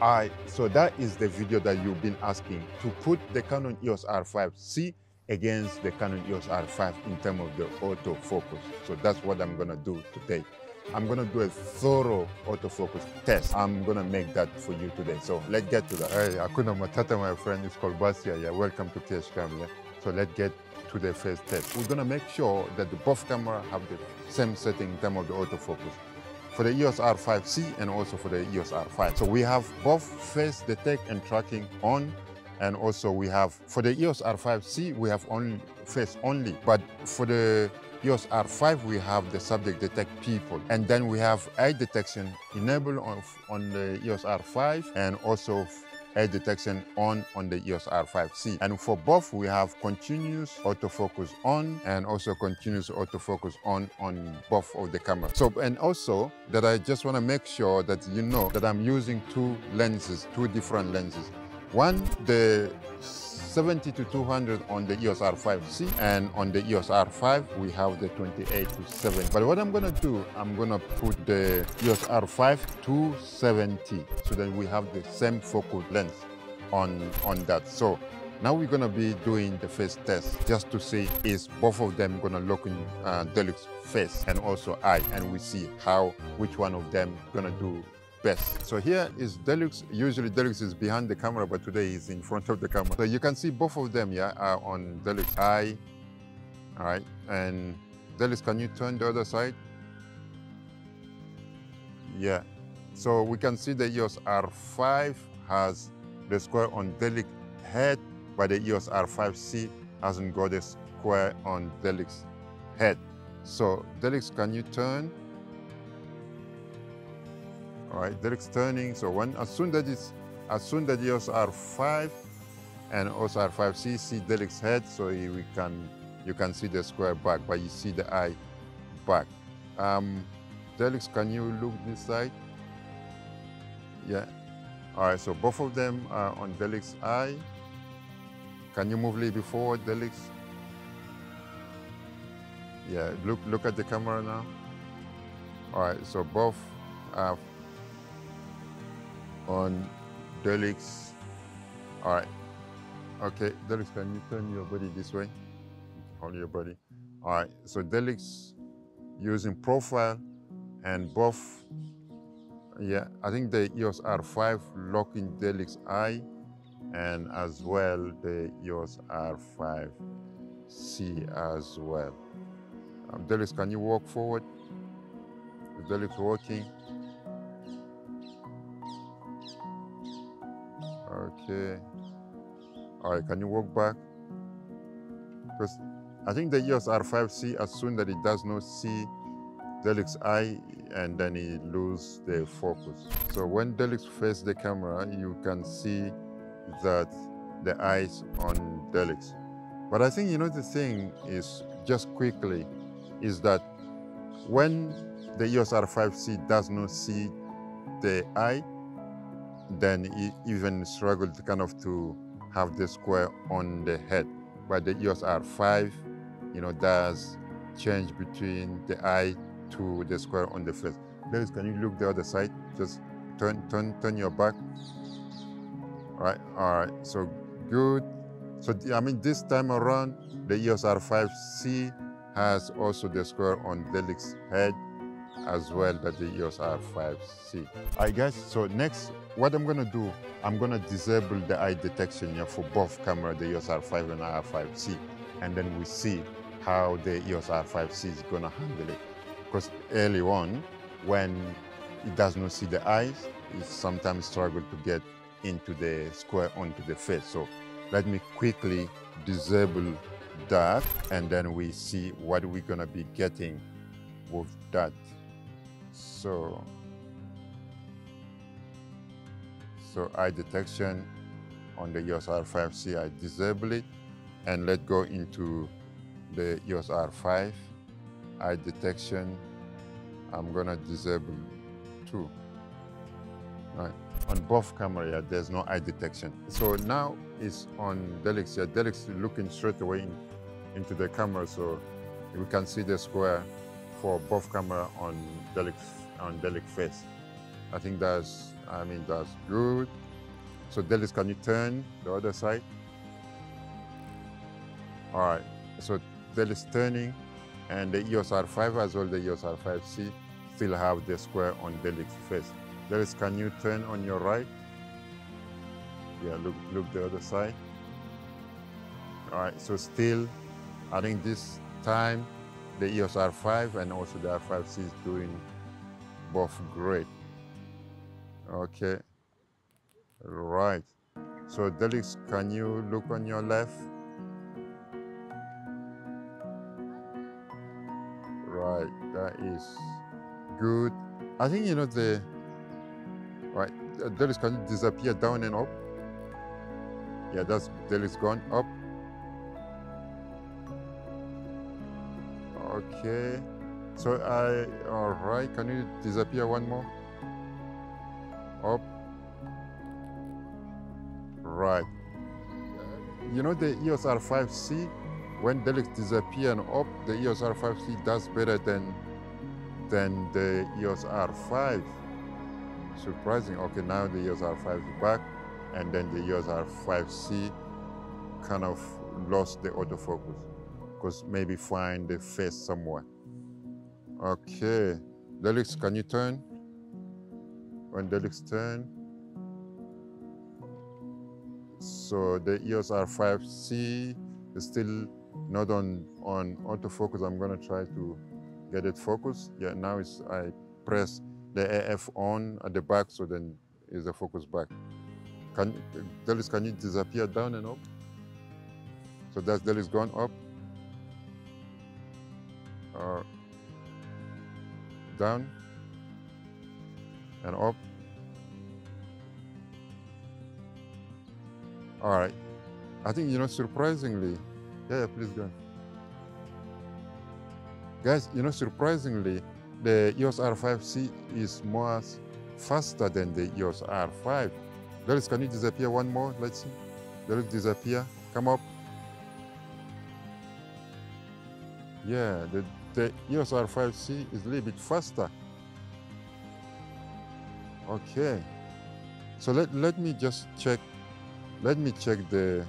Alright, so that is the video that you've been asking to put the Canon EOS R5C against the Canon EOS R5 in terms of the autofocus. So that's what I'm gonna do today. I'm gonna do a thorough autofocus test. I'm gonna make that for you today. So let's get to that. Hey, Akuna Matata, my friend, it's called Basia. Yeah, welcome to KHCam. Yeah. So let's get to the first test. We're gonna make sure that the both camera have the same setting in terms of the autofocus for the EOS R5C and also for the EOS R5. So we have both face detect and tracking on and also we have for the EOS R5C we have only face only but for the EOS R5 we have the subject detect people and then we have eye detection enabled on, on the EOS R5 and also eye detection on on the EOS R5C. And for both, we have continuous autofocus on and also continuous autofocus on on both of the cameras. So, and also that I just want to make sure that you know that I'm using two lenses, two different lenses. One, the 70 to 200 on the EOS R5C and on the EOS R5 we have the 28 to 7. But what I'm gonna do, I'm gonna put the EOS R5 to 70 so that we have the same focal length on, on that. So now we're gonna be doing the face test just to see is both of them gonna look in uh, Deluxe face and also eye and we see how which one of them gonna do best. So here is Deluxe. Usually Deluxe is behind the camera, but today he's in front of the camera. So you can see both of them, yeah, are on Deluxe eye. All right, and Deluxe, can you turn the other side? Yeah. So we can see the EOS R5 has the square on Deluxe head, but the EOS R5C hasn't got a square on Deluxe head. So Deluxe, can you turn? Right, Deluxe turning. So when as soon that it's as soon that EOS R5 and also R5C see Deluxe head, so we can you can see the square back, but you see the eye back. Um, Deluxe, can you look this side? Yeah. All right, so both of them are on Deluxe eye. Can you move a little forward, Deluxe? Yeah, look look at the camera now. All right, so both are on Deluxe. All right. Okay, Delix, can you turn your body this way? Hold your body. All right, so Delix using profile and both, yeah, I think the EOS R5 locking Delix eye and as well the EOS R5C as well. Um, Deluxe, can you walk forward? Is Deluxe walking? Okay. All right, can you walk back? Because I think the EOS R5C, as soon that it does not see Deluxe eye, and then it lose the focus. So when Deluxe face the camera, you can see that the eyes on Deluxe. But I think, you know, the thing is, just quickly, is that when the EOS R5C does not see the eye, then it even struggled kind of to have the square on the head. But the EOS R5, you know, does change between the eye to the square on the face. Please, can you look the other side? Just turn, turn, turn your back. All right, all right, so good. So, I mean, this time around, the EOS R5C has also the square on Deluxe head as well that the EOS R5C. All right guys, so next what I'm gonna do, I'm gonna disable the eye detection here for both camera, the EOS R5 and R5C, and then we see how the EOS R5C is gonna handle it. Because early on, when it does not see the eyes, it sometimes struggle to get into the square onto the face. So let me quickly disable that and then we see what we're gonna be getting with that. So, so eye detection on the EOS R5C, I disable it and let go into the EOS R5 eye detection. I'm gonna disable too. Right. On both camera, yeah, there's no eye detection. So now it's on Deluxe. Yeah, Deluxe looking straight away in, into the camera, so we can see the square for both camera on Deluxe on Deluxe face. I think that's I mean, that's good. So Delis, can you turn the other side? All right, so Delis turning and the EOS R5 as well, the EOS R5C still have the square on Delis face. Delis, can you turn on your right? Yeah, look, look the other side. All right, so still, I think this time the EOS R5 and also the R5C is doing both great. Okay, right. So Delix, can you look on your left? Right, that is good. I think, you know, the, right, uh, Delix, can you disappear down and up? Yeah, that's Delix gone up. Okay. So I, all right, can you disappear one more? Up. Right. You know the EOS R5C, when Delix disappear and up, the EOS R5C does better than, than the EOS R5. Surprising. Okay, now the EOS R5 is back, and then the EOS R5C kind of lost the autofocus because maybe find the face somewhere. Okay, Delix, can you turn? When Delix turn, so the EOS R5C is still not on, on autofocus. I'm gonna try to get it focused. Yeah, now it's, I press the AF on at the back, so then is the focus back. Can, Delix, can you disappear down and up? So that's Delix gone up. Uh, down and up. All right. I think, you know, surprisingly, yeah, yeah please go. Guys, you know, surprisingly, the EOS R5C is more faster than the EOS R5. Let's, can you disappear one more? Let's see. Let's disappear. Come up. Yeah, the the EOS R5C is a little bit faster. Okay. So let, let me just check, let me check the,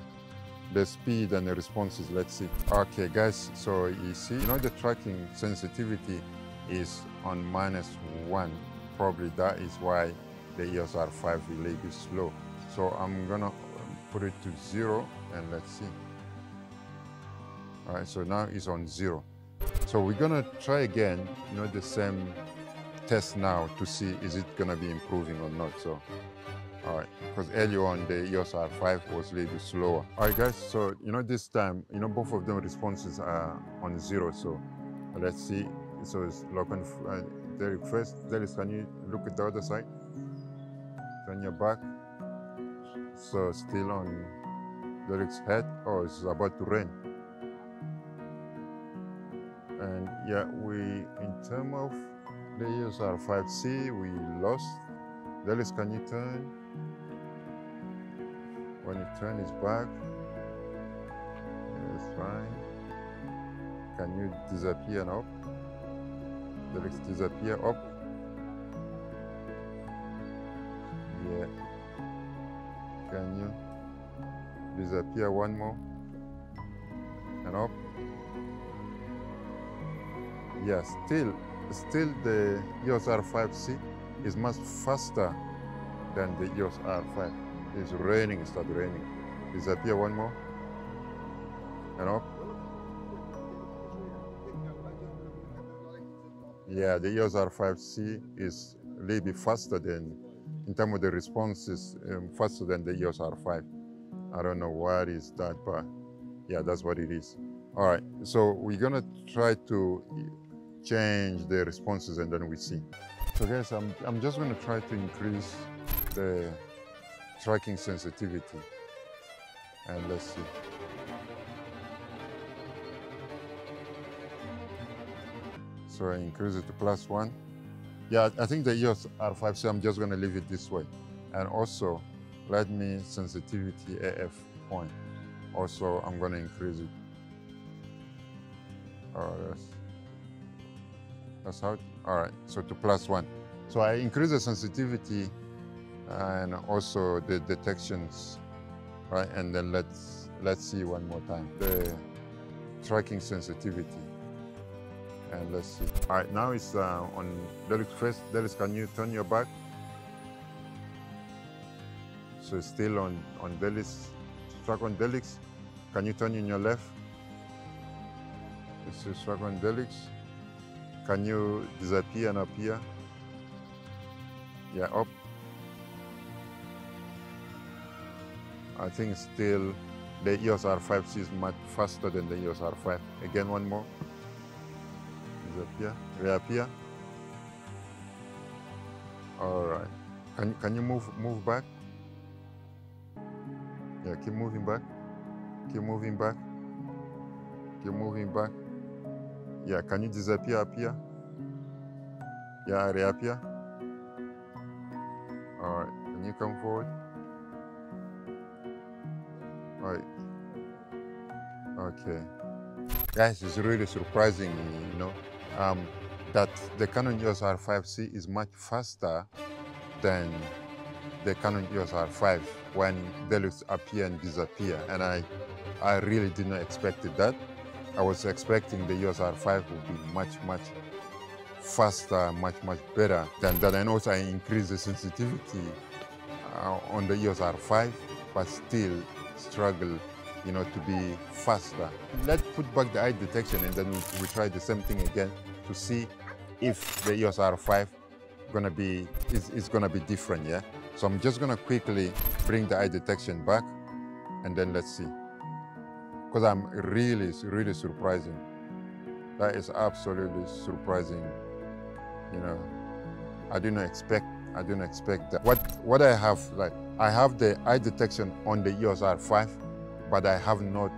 the speed and the responses. Let's see. Okay, guys, so you see, you know, the tracking sensitivity is on minus one. Probably that is why the EOS R5 is a little bit slow. So I'm gonna put it to zero and let's see. All right, so now it's on zero. So we're gonna try again, you know, the same test now to see is it gonna be improving or not. So, all right, because earlier on the EOS R5 was a little slower. All right, guys. So you know this time, you know both of them responses are on zero. So let's see. So it's lock on uh, Derek first. Derek, can you look at the other side? Turn your back. So still on Derek's head. Oh, it's about to rain. Yeah, we, in terms of the EOS R5C, we lost. Delis, can you turn? When you turn his back, it's fine. Can you disappear and up? Delis, disappear up. Yeah. Can you disappear one more? Yeah, still, still the EOS R5C is much faster than the EOS R5. It's raining, It's start raining. Disappear one more. And up. Yeah, the EOS R5C is a little bit faster than, in terms of the responses, um, faster than the EOS R5. I don't know what is that, but yeah, that's what it is. All right, so we're gonna try to change the responses and then we see. So guys, I'm, I'm just going to try to increase the tracking sensitivity and let's see. So I increase it to plus one. Yeah, I think the EOS R5C, I'm just going to leave it this way. And also, let me sensitivity AF point. Also, I'm going to increase it. Oh, yes. That's how, it, all right, so to plus one. So I increase the sensitivity and also the detections, right? And then let's let's see one more time the tracking sensitivity, and let's see. All right, now it's uh, on Delix first. Delix, can you turn your back? So still on on Delix. Track on Delix. Can you turn in your left? This is track on Delix. Can you disappear and appear? Yeah, up. I think still the EOS R5C is much faster than the EOS R5. Again, one more. Disappear, reappear. All right. Can, can you move move back? Yeah, keep moving back. Keep moving back. Keep moving back. Yeah, can you disappear up here? Yeah, reappear. All right, can you come forward? All right. Okay. Guys, it's really surprising, you know, um, that the Canon EOS R5C is much faster than the Canon EOS R5 when Delix appear and disappear. And I, I really did not expect that. I was expecting the EOS R5 would be much, much faster, much, much better than that. And also I increased the sensitivity uh, on the EOS R5, but still struggle, you know, to be faster. Let's put back the eye detection and then we, try the same thing again to see if the EOS R5 gonna be is, is gonna be different, yeah? So I'm just gonna quickly bring the eye detection back and then let's see. Because I'm really, really surprising. That is absolutely surprising. You know, I didn't expect, I didn't expect that. What, what I have, like, I have the eye detection on the EOS R5, but I have not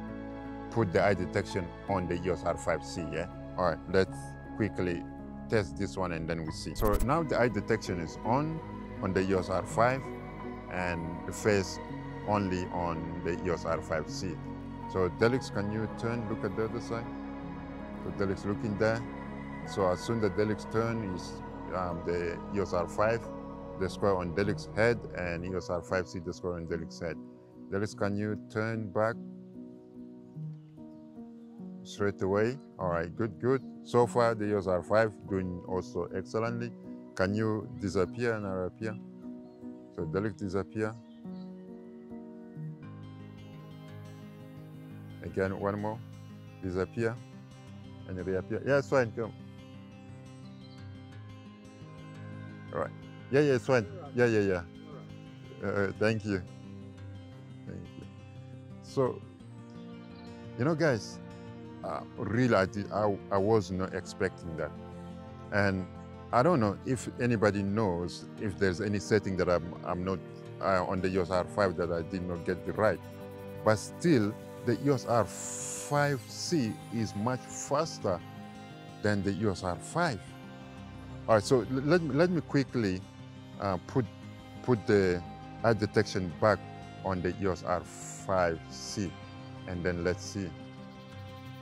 put the eye detection on the EOS R5C, yeah? All right, let's quickly test this one and then we see. So now the eye detection is on, on the EOS R5 and the face only on the EOS R5C. So Delix, can you turn, look at the other side? So Delix looking there. So as soon as Delix turn is um, the EOS R5, the square on Delix head and EOS R5C, the square on Delix head. Delix, can you turn back straight away? All right, good, good. So far the EOS R5 doing also excellently. Can you disappear and reappear? So Delix disappear. Again, one more. Disappear and reappear. Yeah, it's fine. Come. All right. Yeah, yeah, it's fine. Yeah, yeah, yeah. Uh, thank you. Thank you. So, you know, guys, uh, really, I, did, I, I was not expecting that. And I don't know if anybody knows if there's any setting that I'm, I'm not uh, on the EOS R5 that I did not get the right. But still, the EOS R5C is much faster than the EOS R5. All right, so let me, let me quickly uh, put, put the eye detection back on the EOS R5C and then let's see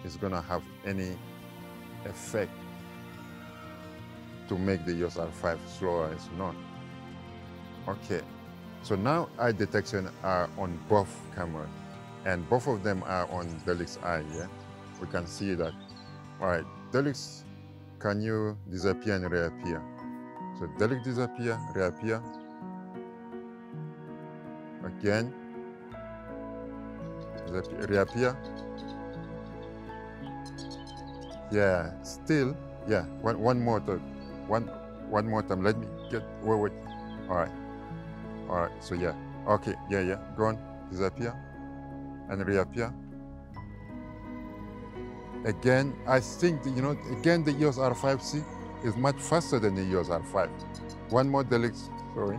it's gonna have any effect to make the EOS R5 slower as not. Okay, so now eye detection are on both cameras and both of them are on Delix eye, yeah? We can see that. All right, Delix, can you disappear and reappear? So Delix disappear, reappear. Again, reappear. Yeah, still, yeah, one, one more time. One, one more time. Let me get, wait, wait. All right. All right, so yeah. Okay, yeah, yeah. Go on, disappear and reappear. Again, I think, you know, again, the EOS R5C is much faster than the EOS R5. One more Delix, sorry.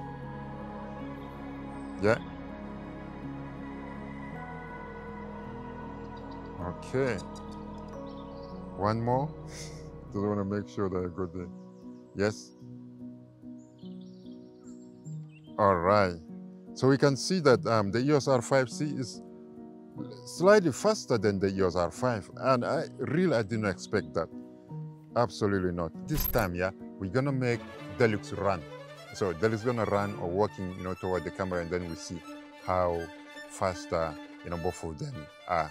Yeah. Okay. One more. Just want to make sure that I got the, yes. All right. So we can see that um, the EOS R5C is slightly faster than the EOS R5. And I really I didn't expect that. Absolutely not. This time, yeah, we're gonna make Delix run. so Delix gonna run or walking, you know, toward the camera, and then we see how faster, uh, you know, both of them are,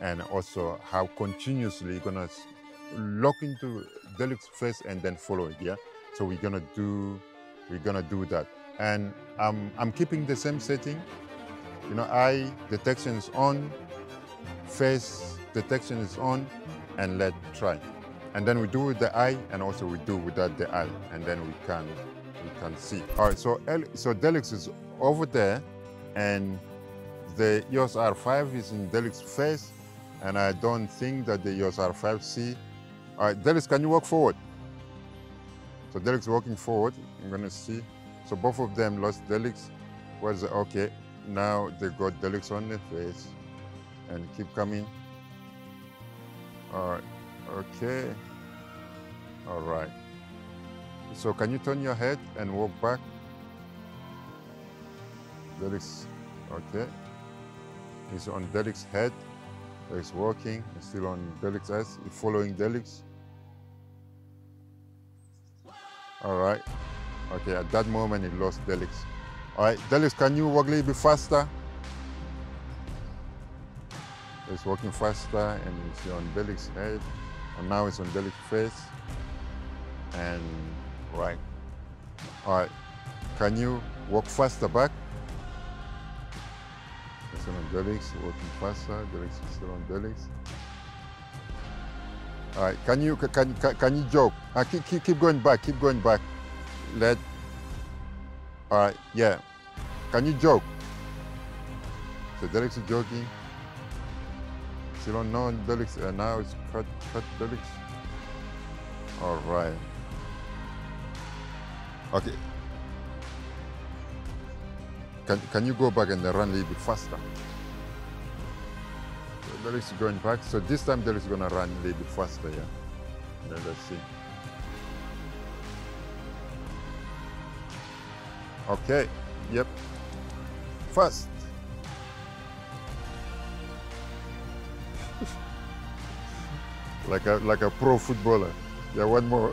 and also how continuously gonna lock into Delix face and then follow it. Yeah. So we're gonna do, we're gonna do that, and I'm I'm keeping the same setting. You know, eye detection is on, face detection is on, and let try. And then we do with the eye, and also we do without the eye, and then we can we can see. All right, so L, so Delix is over there, and the EOS R5 is in Delix face, and I don't think that the EOS R5 see. All right, Delix, can you walk forward? So Delix walking forward. I'm gonna see. So both of them lost Delix. Where's the okay? Now they got Delix on their face, and keep coming. All right. Okay. All right. So can you turn your head and walk back? Delix, okay. He's on Delix's head. He's walking. He's still on Delix's eyes. He's following Delix. All right. Okay, at that moment he lost Delix. All right, Delix, can you walk a little bit faster? It's walking faster and he's on Delix's head. And now it's on Delix's face. And right. All right. Can you walk faster back? It's on Delix, walking faster. Delix is still on Delix. All right. Can you can can, can you jog? Uh, keep, keep keep going back. Keep going back. Let. Yeah. Can you jog? So Delix is jogging. don't know Delix. Uh, now it's cut cut Delix. All right. Okay. Can, can you go back and run a little bit faster? So is going back. So this time going to run a little bit faster, yeah? Then let's see. Okay, yep. Fast. like a like a pro footballer. Yeah, one more.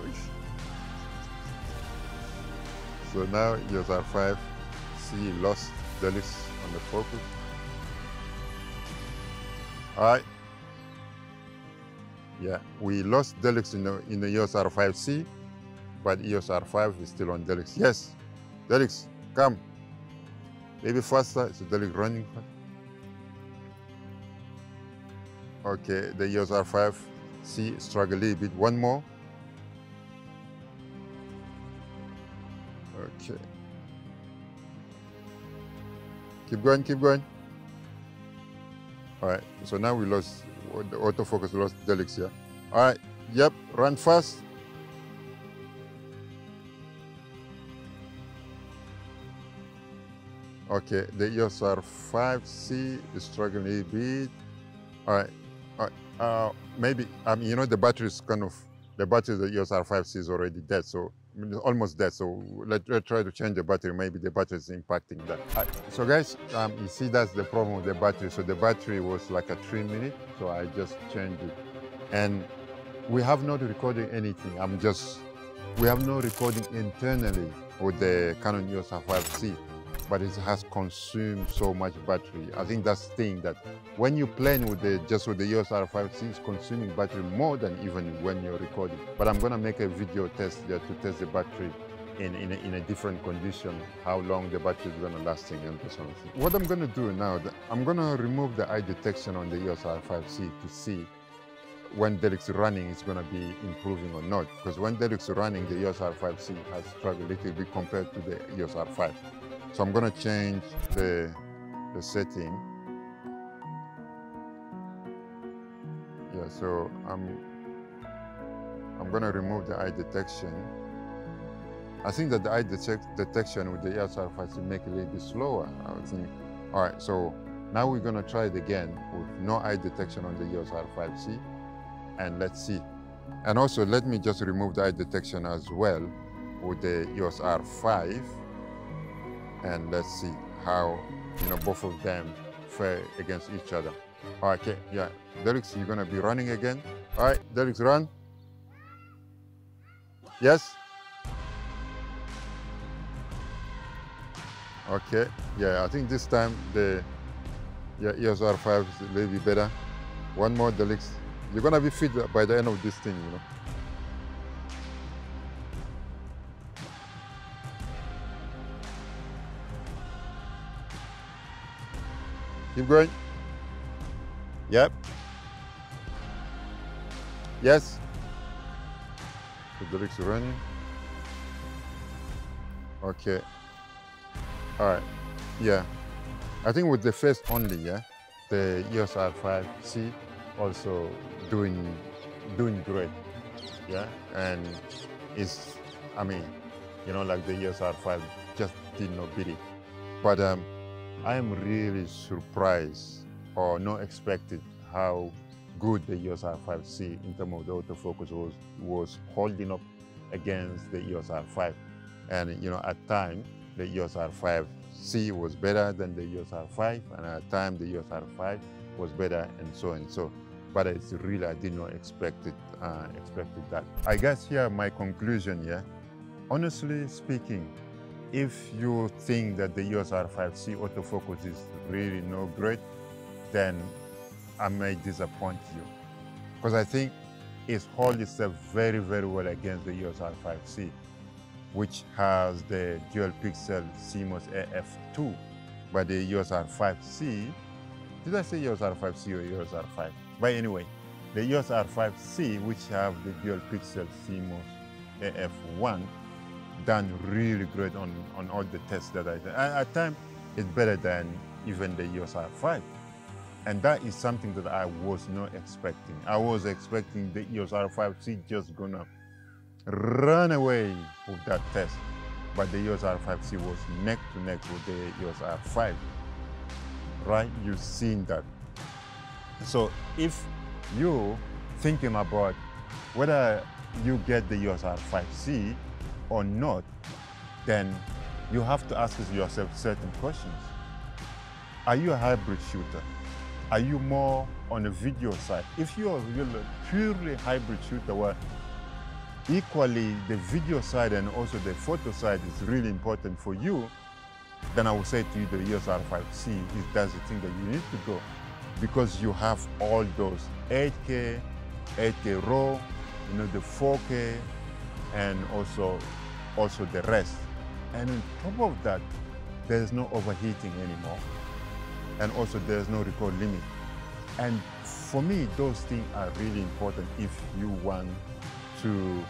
So now EOS R5 C lost Delix on the focus. Alright. Yeah, we lost Delix in the in the EOS R5C, but EOS R5 is still on Delix. Yes, Delix, come. Maybe faster. So Delix running. fast? Okay, the EOS R5 C struggle a little bit. One more. Okay. Keep going, keep going. All right, so now we lost, the autofocus lost Delix here. All right, yep, run fast. Okay, the EOS R5C is struggling a bit. All right, all right. Uh, maybe, um, you know, the battery is kind of, the battery the EOS R5C is already dead, so almost dead. So let, us try to change the battery. Maybe the battery is impacting that. So guys, um, you see that's the problem with the battery. So the battery was like a three minute. So I just changed it. And we have not recorded anything. I'm just, we have no recording internally with the Canon EOS R5C but it has consumed so much battery. I think that's the thing that when you're playing with the just with the EOS R5C, it's consuming battery more than even when you're recording. But I'm gonna make a video test there to test the battery in, in, a, in a different condition, how long the battery is gonna lasting and so on. What I'm gonna do now, I'm gonna remove the eye detection on the EOS R5C to see when Delix running is going to be improving or not. Because when Delix running, the EOS R5C has struggled a little bit compared to the EOS R5. So I'm going to change the, the setting. Yeah, so I'm, I'm going to remove the eye detection. I think that the eye detect, detection with the EOS R5 make it a little bit slower. I would think, all right, so now we're going to try it again with no eye detection on the EOS R5C, and let's see. And also, let me just remove the eye detection as well with the EOS R5 and let's see how you know both of them fare against each other. Okay, yeah, Delix, you're gonna be running again. All right, Delix, run. Yes. Okay, yeah, I think this time the yeah, EOS R5 is a little bit better. One more Delix. You're gonna be fit by the end of this thing, you know. Keep going. Yep. Yes. The Delix running. Okay. All right. Yeah. I think with the first only, yeah, the EOS R5C also doing doing great. Yeah. And it's I mean, you know, like the EOS R5 just did not beat it. But um I am really surprised or not expected how good the EOS R5C in terms of the autofocus was was holding up against the EOS R5. And you know, at time the EOS R5C was better than the EOS R5, and at time the EOS R5 was better, and so and so. But it's really I did not expect it, uh, expected that. I guess here my conclusion, yeah. Honestly speaking, if you think that the EOS R5C autofocus is really no great, then I may disappoint you. Because I think it holds itself very, very well against the EOS R5C which has the dual pixel CMOS AF2 but the EOS R5C. Did I say EOS R5C or EOS R5? But anyway, the EOS R5C, which have the dual pixel CMOS AF1, done really great on, on all the tests that I did. At, at time, it's better than even the EOS R5. And that is something that I was not expecting. I was expecting the EOS R5C just gonna run away with that test. But the EOS R5C was neck to neck with the EOS R5. Right? You've seen that. So if you're thinking about whether you get the EOS R5C or not, then you have to ask yourself certain questions. Are you a hybrid shooter? Are you more on the video side? If you're a purely hybrid shooter where equally the video side and also the photo side is really important for you, then I would say to you the EOS R5C is that's the thing that you need to go because you have all those 8K, 8K RAW, you know, the 4K, and also, also the rest. And on top of that, there's no overheating anymore. And also there's no record limit. And for me, those things are really important if you want to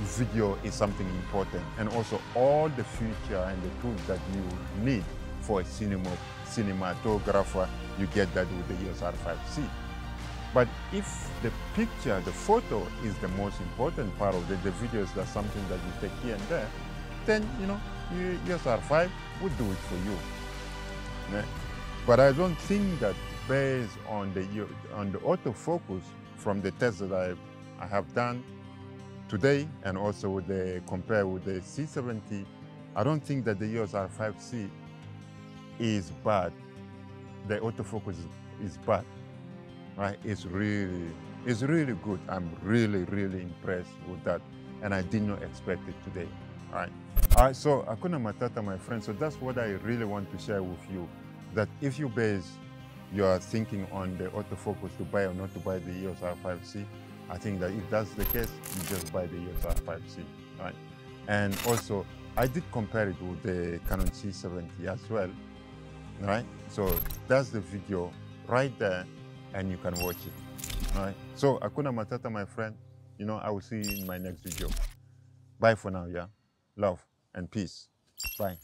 video is something important and also all the feature and the tools that you need for a cinema, cinematographer, you get that with the EOS R5C. But if the picture, the photo is the most important part of the video is just something that you take here and there, then, you know, EOS R5 would do it for you. Yeah? But I don't think that based on the, on the autofocus from the tests that I, I have done today and also with the compare with the C70, I don't think that the EOS R5C is bad. The autofocus is bad, right? It's really, it's really good. I'm really, really impressed with that. And I did not expect it today, all right? All right, so Akuna Matata, my friend. So that's what I really want to share with you. That if you base your thinking on the autofocus to buy or not to buy the EOS R5C, I think that if that's the case, you just buy the EOS R5C, right? And also, I did compare it with the Canon C70 as well, right? So that's the video right there, and you can watch it, All right. So Akuna Matata, my friend. You know, I will see you in my next video. Bye for now, yeah? Love and peace. Bye.